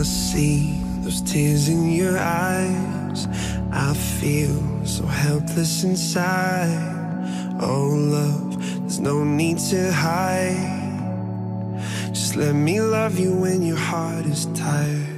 I see those tears in your eyes. I feel so helpless inside. Oh, love, there's no need to hide. Just let me love you when your heart is tired.